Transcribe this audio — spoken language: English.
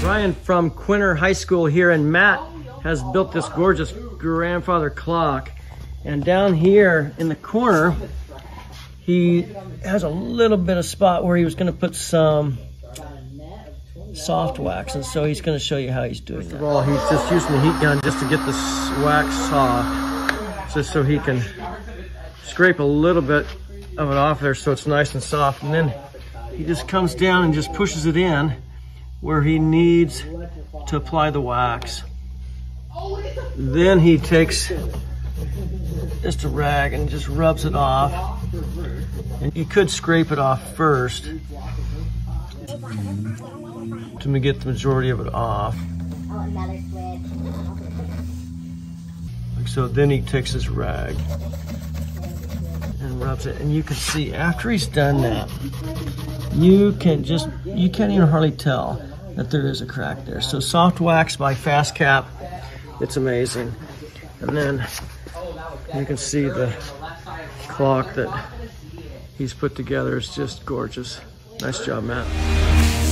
Brian from Quinter High School here, and Matt has built this gorgeous grandfather clock. And down here in the corner, he has a little bit of spot where he was going to put some soft wax, and so he's going to show you how he's doing First that. of all, he's just using the heat gun just to get this wax soft, just so he can scrape a little bit of it off there so it's nice and soft. And then he just comes down and just pushes it in where he needs to apply the wax. Then he takes just a rag and just rubs it off. And you could scrape it off first to get the majority of it off. Like so, then he takes his rag and rubs it. And you can see after he's done that, you can just, you can't even hardly tell that there is a crack there. So SoftWax by FastCap, it's amazing. And then you can see the clock that he's put together is just gorgeous. Nice job, Matt.